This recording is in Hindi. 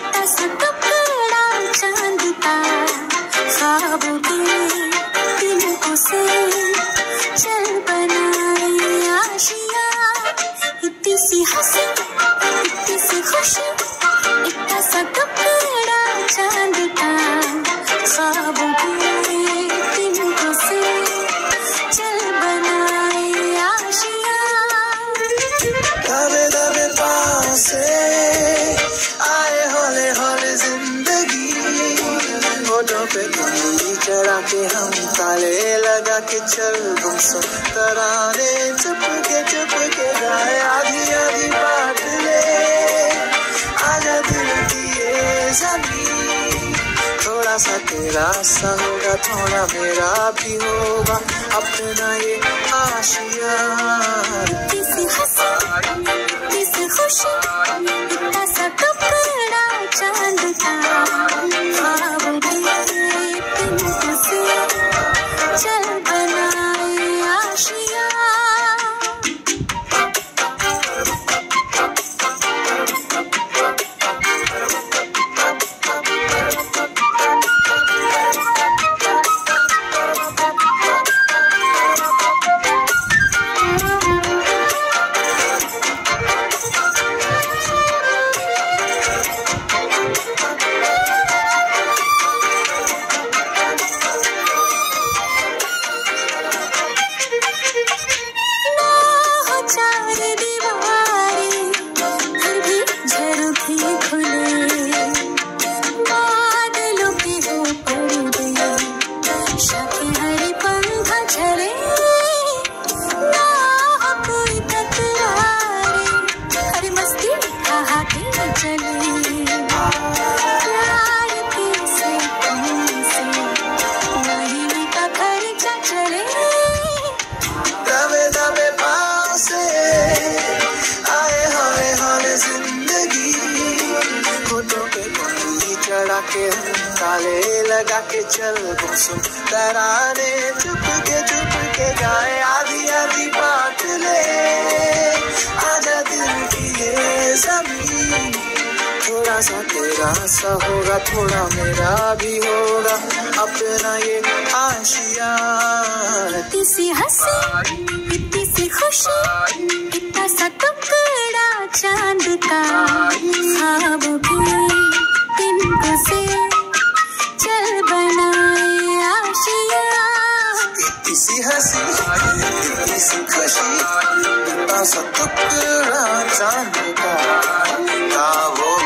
इतना सा टुकड़ा चाँद का ख्वाबों चल बनाए आशिया। सी हँसी, इतनी सी खुशी, इतना सा टुकड़ा चाँद चल बनाए होठों पे कुंडली चढ़ा के हम ताले लगा के चल गुमसुम तराने चुप के चुप के गाए आधी आधी बात ले। आजा दिल की ये ज़मीन थोड़ा सा तेरा सा होगा, थोड़ा मेरा भी होगा, अपना ये आशिया किसी हँसी, किसी खुशी चढ़ा के ताले लगा के चल गुमसुम तराने चुप के चुप के गाए आधी आधी बात ले। आजा दिल की ये ज़मीन। थोड़ा सा तेरा सा होगा, थोड़ा मेरा भी होगा। अपना ये आशिया। इतनी सी हँसी, इतनी खुशी, इतना सा टुकड़ा चाँद का। तिनको से चल बनाए आशिया किसी हँसी, किसी खुशी इतना सा टुकड़ा चाँद का। ख्वाबों के